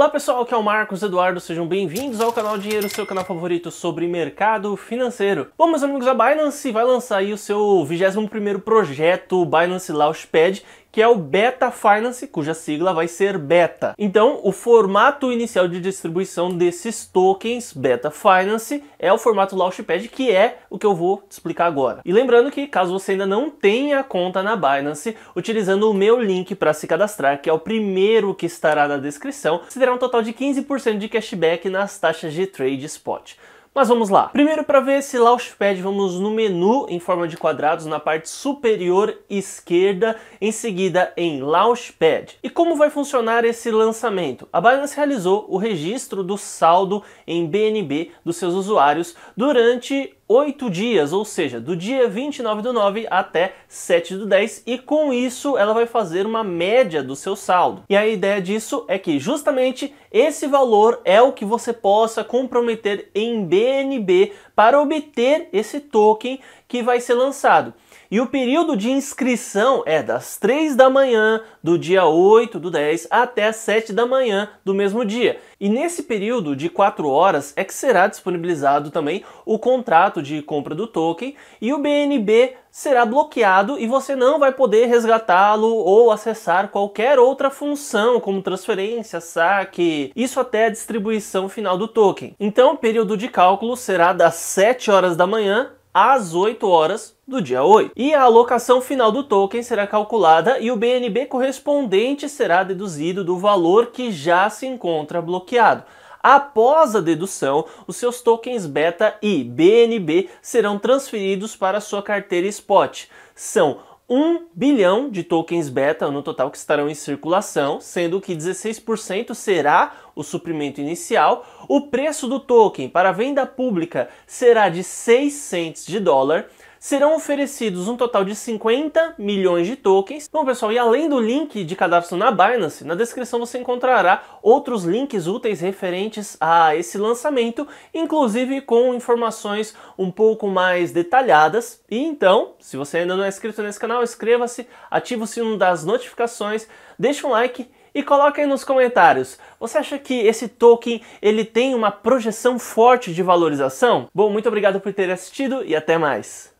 Olá pessoal, aqui é o Marcos Eduardo, sejam bem-vindos ao canal Dinheiro, seu canal favorito sobre mercado financeiro. Bom, meus amigos, a Binance vai lançar aí o seu 21º projeto Binance Launchpad, que é o Beta Finance, cuja sigla vai ser Beta. Então, o formato inicial de distribuição desses tokens Beta Finance é o formato Launchpad, que é o que eu vou explicar agora. E lembrando que, caso você ainda não tenha conta na Binance, utilizando o meu link para se cadastrar, que é o primeiro que estará na descrição, você terá um total de 15% de cashback nas taxas de trade spot. Mas vamos lá. Primeiro, para ver esse Launchpad, vamos no menu em forma de quadrados na parte superior esquerda, em seguida em Launchpad. E como vai funcionar esse lançamento? A Binance realizou o registro do saldo em BNB dos seus usuários durante oito dias, ou seja, do dia 29 do 9 até 7 do 10, e com isso ela vai fazer uma média do seu saldo. E a ideia disso é que justamente esse valor é o que você possa comprometer em BNB para obter esse token que vai ser lançado. E o período de inscrição é das 3 da manhã do dia 8 do 10 até as 7 da manhã do mesmo dia. E nesse período de 4 horas é que será disponibilizado também o contrato de compra do token e o BNB será bloqueado e você não vai poder resgatá-lo ou acessar qualquer outra função, como transferência, saque, isso até a distribuição final do token. Então, o período de cálculo será das 7 horas da manhã às 8 horas do dia 8. E a alocação final do token será calculada e o BNB correspondente será deduzido do valor que já se encontra bloqueado. Após a dedução, os seus tokens beta e BNB serão transferidos para sua carteira spot. São 1 bilhão de tokens beta no total que estarão em circulação, sendo que 16% será o suprimento inicial. O preço do token para venda pública será de 6 cents de dólar serão oferecidos um total de 50 milhões de tokens. Bom, pessoal, e além do link de cadastro na Binance, na descrição você encontrará outros links úteis referentes a esse lançamento, inclusive com informações um pouco mais detalhadas. E então, se você ainda não é inscrito nesse canal, inscreva-se, ative o sino das notificações, deixe um like e coloque aí nos comentários, você acha que esse token ele tem uma projeção forte de valorização? Bom, muito obrigado por ter assistido e até mais.